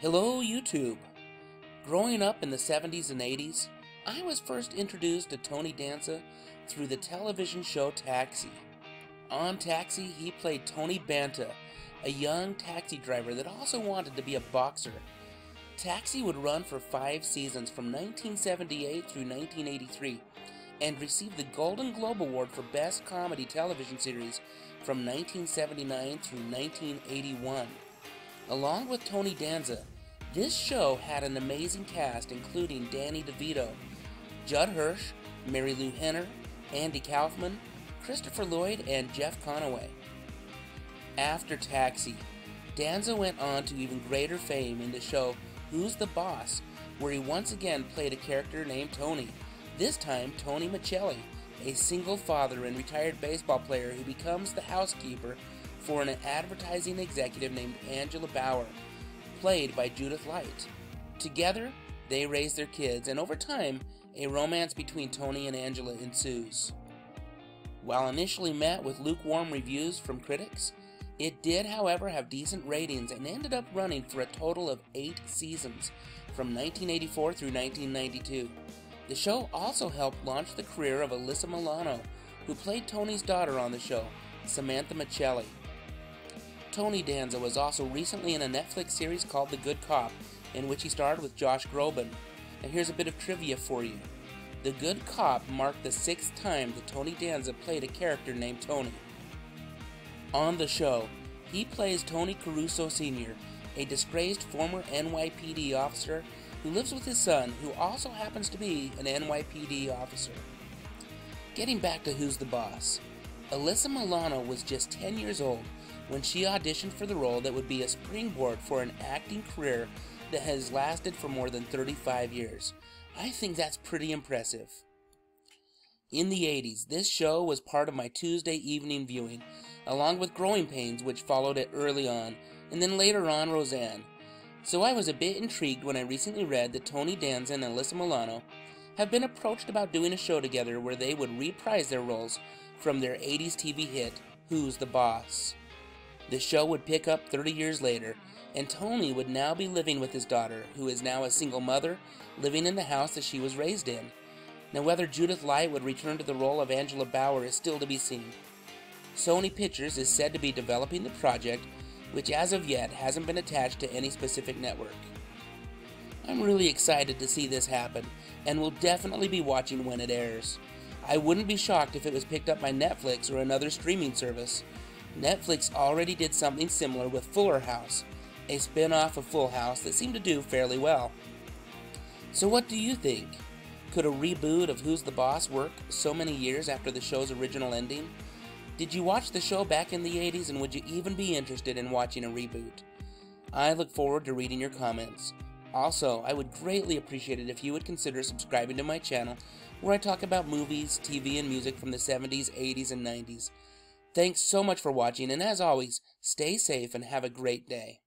Hello, YouTube. Growing up in the 70s and 80s, I was first introduced to Tony Danza through the television show Taxi. On Taxi, he played Tony Banta, a young taxi driver that also wanted to be a boxer. Taxi would run for five seasons from 1978 through 1983 and received the Golden Globe Award for Best Comedy Television Series from 1979 through 1981. Along with Tony Danza, this show had an amazing cast including Danny DeVito, Judd Hirsch, Marilu Henner, Andy Kaufman, Christopher Lloyd, and Jeff Conaway. After Taxi, Danza went on to even greater fame in the show Who's the Boss, where he once again played a character named Tony, this time Tony Micelli, a single father and retired baseball player who becomes the housekeeper for an advertising executive named Angela Bauer, played by Judith Light. Together, they raise their kids, and over time, a romance between Tony and Angela ensues. While initially met with lukewarm reviews from critics, it did, however, have decent ratings and ended up running for a total of eight seasons from 1984 through 1992. The show also helped launch the career of Alyssa Milano, who played Tony's daughter on the show, Samantha Micelli. Tony Danza was also recently in a Netflix series called The Good Cop, in which he starred with Josh Groban. And here's a bit of trivia for you. The Good Cop marked the sixth time that Tony Danza played a character named Tony. On the show, he plays Tony Caruso Sr., a disgraced former NYPD officer who lives with his son, who also happens to be an NYPD officer. Getting back to Who's the Boss, Alyssa Milano was just 10 years old when she auditioned for the role that would be a springboard for an acting career that has lasted for more than 35 years. I think that's pretty impressive. In the 80s, this show was part of my Tuesday evening viewing, along with Growing Pains, which followed it early on, and then later on Roseanne. So I was a bit intrigued when I recently read that Tony Danza and Alyssa Milano have been approached about doing a show together where they would reprise their roles from their 80s TV hit, Who's the Boss? The show would pick up 30 years later, and Tony would now be living with his daughter, who is now a single mother, living in the house that she was raised in. Now, whether Judith Light would return to the role of Angela Bauer is still to be seen. Sony Pictures is said to be developing the project, which as of yet hasn't been attached to any specific network. I'm really excited to see this happen, and will definitely be watching when it airs. I wouldn't be shocked if it was picked up by Netflix or another streaming service. Netflix already did something similar with Fuller House, a spin off of Full House that seemed to do fairly well. So, what do you think? Could a reboot of Who's the Boss work so many years after the show's original ending? Did you watch the show back in the 80s and would you even be interested in watching a reboot? I look forward to reading your comments. Also, I would greatly appreciate it if you would consider subscribing to my channel where I talk about movies, TV, and music from the 70s, 80s, and 90s. Thanks so much for watching, and as always, stay safe and have a great day.